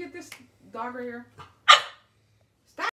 get this dog right here.